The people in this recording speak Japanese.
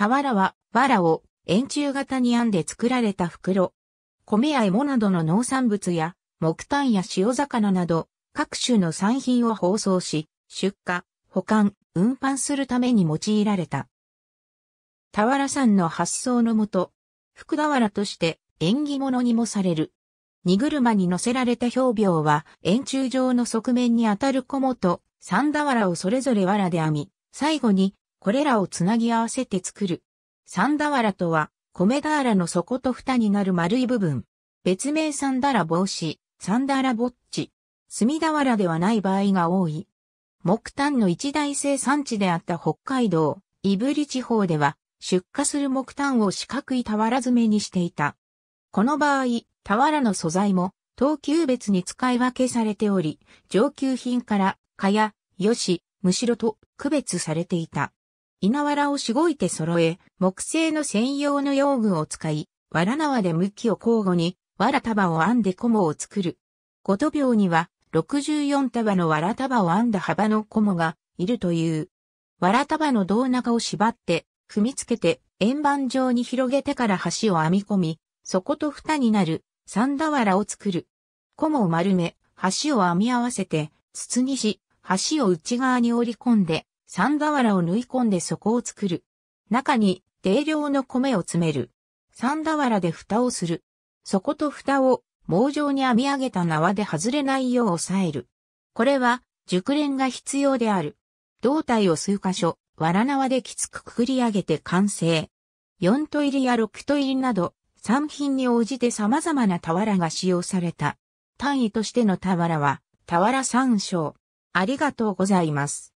俵は、藁を円柱型に編んで作られた袋。米や芋などの農産物や、木炭や塩魚など、各種の産品を包装し、出荷、保管、運搬するために用いられた。俵山の発想のもと、福俵として縁起物にもされる。荷車に乗せられた表病は円柱状の側面にあたる菰と三俵をそれぞれ藁で編み、最後にこれらをつなぎ合わせて作る。三俵とは米俵の底と蓋になる丸い部分。別名三俵帽子、三俵ぼっち。墨俵ではない場合が多い。木炭の一大生産地であった北海道、胆振地方では出荷する木炭を四角い俵詰めにしていた。この場合、俵の素材も等級別に使い分けされており、上級品から蚊や、よし、むしろと区別されていた。稲わらをしごいて揃え、木製の専用の用具を使い、わら縄で向きを交互に、わら束を編んで菰を作る。五度秒には、64束のわら束を編んだ幅の菰がいるという。わら束の胴中を縛って、踏みつけて円盤状に広げてから端を編み込み、底と蓋になる三俵を作る。菰を丸め、端を編み合わせて、筒にし、端を内側に折り込んで、三俵を縫い込んで底を作る。中に定量の米を詰める。三俵で蓋をする。底と蓋を網状に編み上げた縄で外れないよう押さえる。これは熟練が必要である。胴体を数箇所、わら縄できつくくくり上げて完成。4と入りや6と入りなど、産品に応じて様々な俵が使用された。単位としての俵は、俵三章。ありがとうございます。